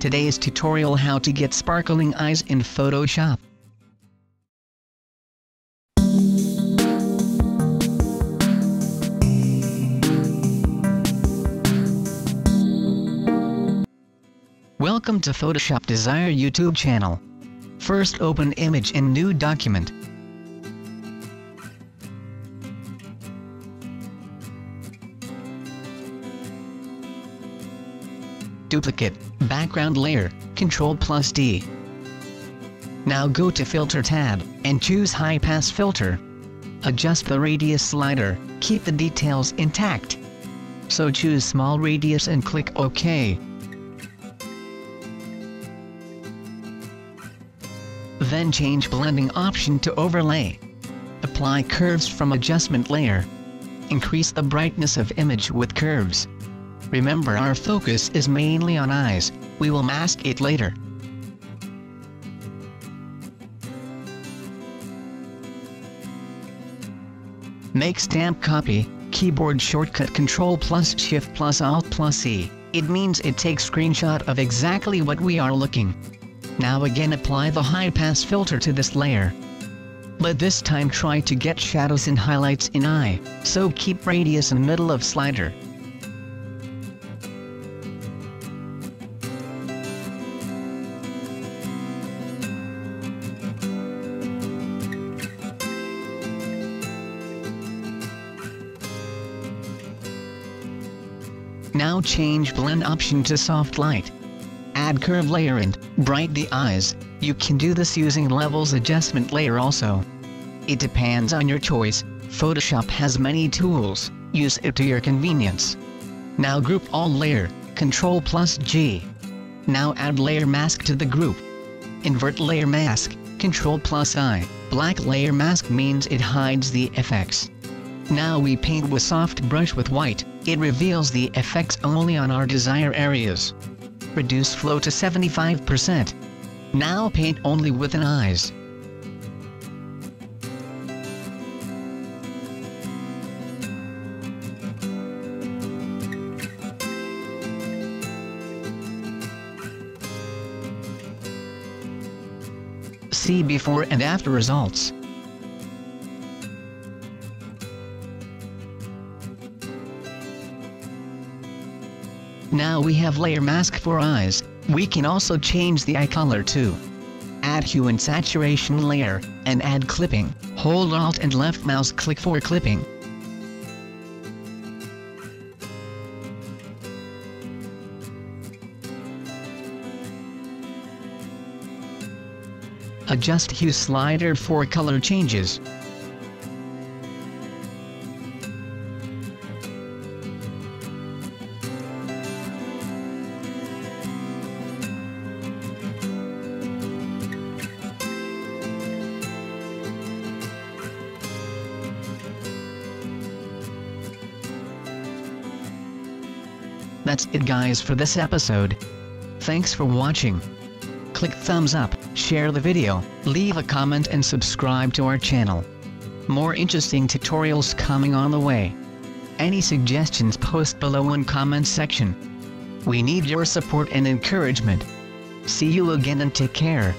Today's tutorial how to get sparkling eyes in Photoshop. Welcome to Photoshop Desire YouTube channel. First open image in new document. Duplicate, background layer, Ctrl plus D. Now go to Filter tab, and choose High Pass Filter. Adjust the radius slider, keep the details intact. So choose small radius and click OK. Then change blending option to overlay. Apply curves from adjustment layer. Increase the brightness of image with curves. Remember our focus is mainly on eyes, we will mask it later. Make stamp copy, keyboard shortcut Ctrl plus Shift plus Alt plus E. It means it takes screenshot of exactly what we are looking. Now again apply the high pass filter to this layer. But this time try to get shadows and highlights in eye, so keep radius in middle of slider. Now change blend option to soft light. Add curve layer and bright the eyes. You can do this using levels adjustment layer also. It depends on your choice. Photoshop has many tools. Use it to your convenience. Now group all layer, Control plus G. Now add layer mask to the group. Invert layer mask, Control plus I. Black layer mask means it hides the effects. Now we paint with soft brush with white, it reveals the effects only on our desire areas. Reduce flow to 75%. Now paint only with an eyes. See before and after results. Now we have layer mask for eyes, we can also change the eye color too. Add hue and saturation layer, and add clipping, hold alt and left mouse click for clipping. Adjust hue slider for color changes. That's it guys for this episode. Thanks for watching. Click thumbs up, share the video, leave a comment and subscribe to our channel. More interesting tutorials coming on the way. Any suggestions post below in comment section. We need your support and encouragement. See you again and take care.